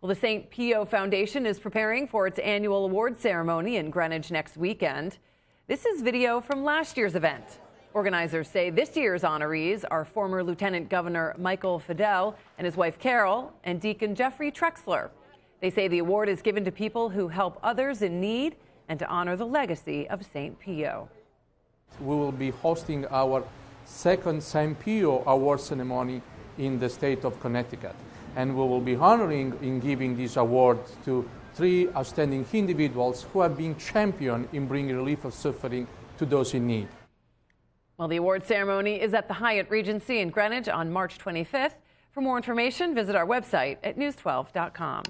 Well, the St. Pio Foundation is preparing for its annual award ceremony in Greenwich next weekend. This is video from last year's event. Organizers say this year's honorees are former Lieutenant Governor Michael Fedele and his wife Carol and Deacon Jeffrey Trexler. They say the award is given to people who help others in need and to honor the legacy of St. Pio. We will be hosting our second St. Pio award ceremony in the state of Connecticut. And we will be honoring in giving this award to three outstanding individuals who have been champion in bringing relief of suffering to those in need. Well, the award ceremony is at the Hyatt Regency in Greenwich on March 25th. For more information, visit our website at news12.com.